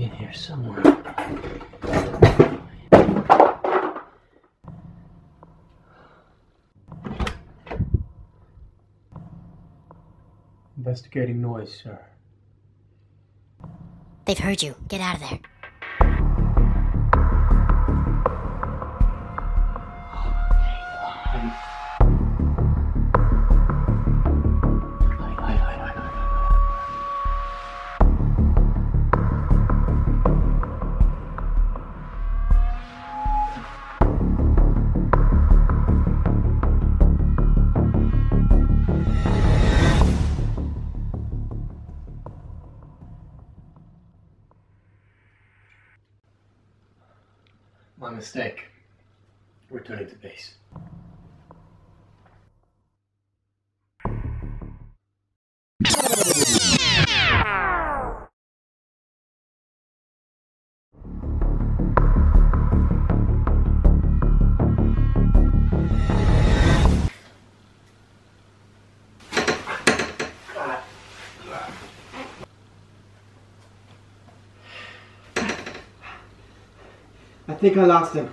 be in here somewhere. Investigating noise, sir. They've heard you. Get out of there. My mistake. Returning to base. I think I lost him.